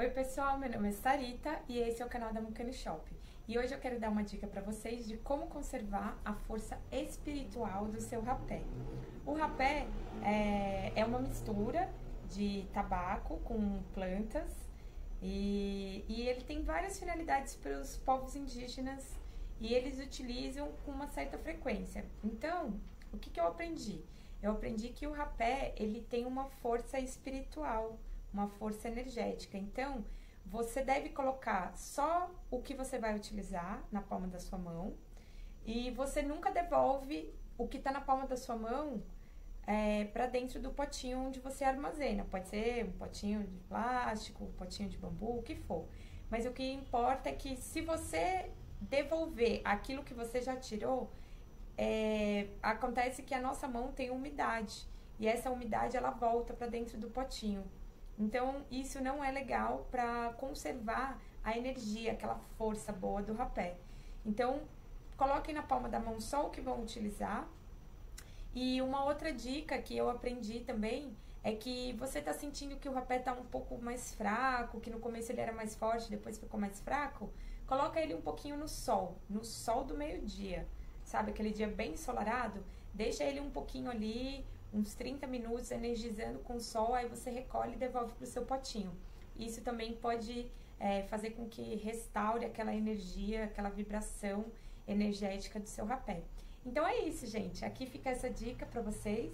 Oi pessoal, meu nome é Sarita e esse é o canal da Mucano Shop. E hoje eu quero dar uma dica para vocês de como conservar a força espiritual do seu rapé. O rapé é, é uma mistura de tabaco com plantas e, e ele tem várias finalidades para os povos indígenas e eles utilizam com uma certa frequência. Então, o que, que eu aprendi? Eu aprendi que o rapé ele tem uma força espiritual uma força energética. Então, você deve colocar só o que você vai utilizar na palma da sua mão e você nunca devolve o que está na palma da sua mão é, para dentro do potinho onde você armazena. Pode ser um potinho de plástico, um potinho de bambu, o que for. Mas o que importa é que se você devolver aquilo que você já tirou, é, acontece que a nossa mão tem umidade e essa umidade ela volta para dentro do potinho. Então, isso não é legal para conservar a energia, aquela força boa do rapé. Então, coloquem na palma da mão só o que vão utilizar. E uma outra dica que eu aprendi também é que você está sentindo que o rapé está um pouco mais fraco, que no começo ele era mais forte, depois ficou mais fraco, coloca ele um pouquinho no sol, no sol do meio-dia. Sabe aquele dia bem ensolarado? Deixa ele um pouquinho ali, uns 30 minutos energizando com o sol, aí você recolhe e devolve para o seu potinho. Isso também pode é, fazer com que restaure aquela energia, aquela vibração energética do seu rapé. Então é isso, gente. Aqui fica essa dica para vocês.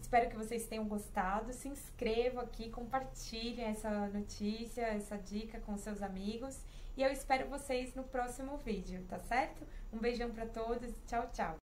Espero que vocês tenham gostado. Se inscrevam aqui, compartilhem essa notícia, essa dica com seus amigos. E eu espero vocês no próximo vídeo, tá certo? Um beijão para todos. Tchau, tchau.